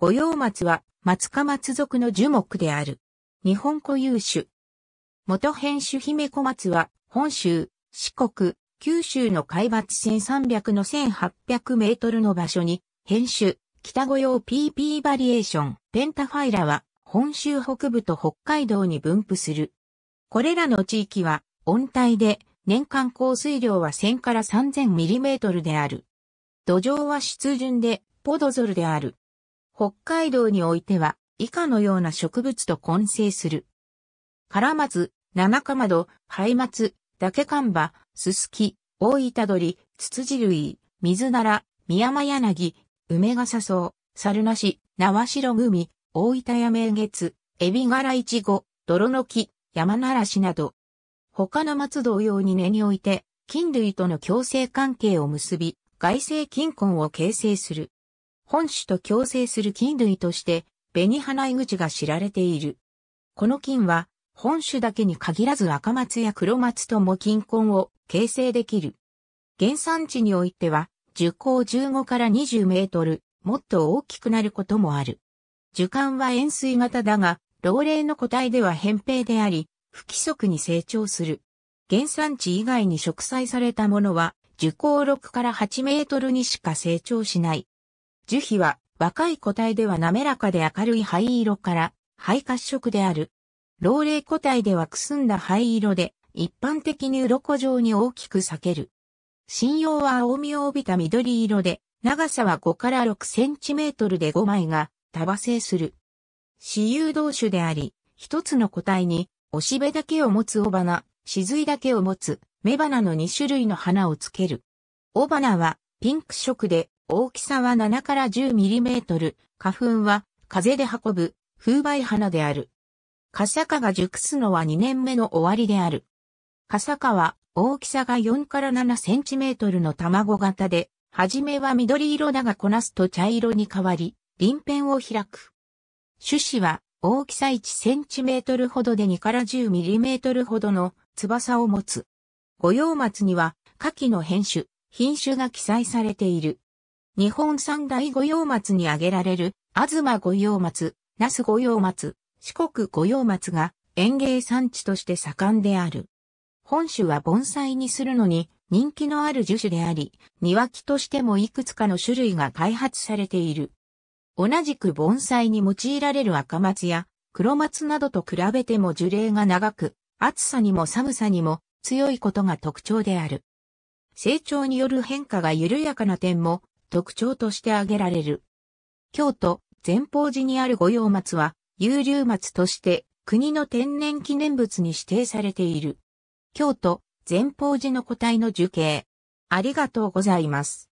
五葉松は松科松属の樹木である。日本固有種。元編種姫小松は本州、四国、九州の海抜1300の1800メートルの場所に、編種、北御用 PP バリエーション、ペンタファイラは本州北部と北海道に分布する。これらの地域は温帯で年間降水量は1000から3000ミリメートルである。土壌は湿潤でポドゾルである。北海道においては以下のような植物と混成する。カラマツ、ナナカマド、ハイマツ、ダケカンバ、ススキ、大板鳥、ツツジ類、水なら、ミヤマヤナギ、梅ガサソウ、サルナシ、ナワシログミ、大分や名月、エビガライチゴ、泥の木、山ならしなど、他の松同様に根において、菌類との共生関係を結び、外生菌根を形成する。本種と共生する菌類として、紅花井口が知られている。この菌は、本種だけに限らず赤松や黒松とも菌根を形成できる。原産地においては、樹高15から20メートル、もっと大きくなることもある。樹幹は円錐型だが、老齢の個体では扁平であり、不規則に成長する。原産地以外に植栽されたものは、樹高6から8メートルにしか成長しない。樹皮は若い個体では滑らかで明るい灰色から灰褐色である。老齢個体ではくすんだ灰色で、一般的に鱗状に大きく裂ける。針葉は青みを帯びた緑色で、長さは5から6センチメートルで5枚が束生する。私有同種であり、一つの個体におしべだけを持つ雄花、雫だけを持つ雌花の2種類の花をつける。雄花はピンク色で大きさは7から10ミリメートル、花粉は風で運ぶ風媒花である。カサカが熟すのは2年目の終わりである。カサカは大きさが4から7センチメートルの卵型で、はじめは緑色だがこなすと茶色に変わり、鱗片を開く。種子は大きさ1センチメートルほどで2から10ミリメートルほどの翼を持つ。五葉松には下記の変種、品種が記載されている。日本三大五葉松に挙げられる、東五葉松、那須五葉松、四国五葉松が園芸産地として盛んである。本種は盆栽にするのに人気のある樹種であり、庭木としてもいくつかの種類が開発されている。同じく盆栽に用いられる赤松や黒松などと比べても樹齢が長く、暑さにも寒さにも強いことが特徴である。成長による変化が緩やかな点も特徴として挙げられる。京都前方寺にある御用松は有流松として国の天然記念物に指定されている。京都前方寺の個体の樹形。ありがとうございます。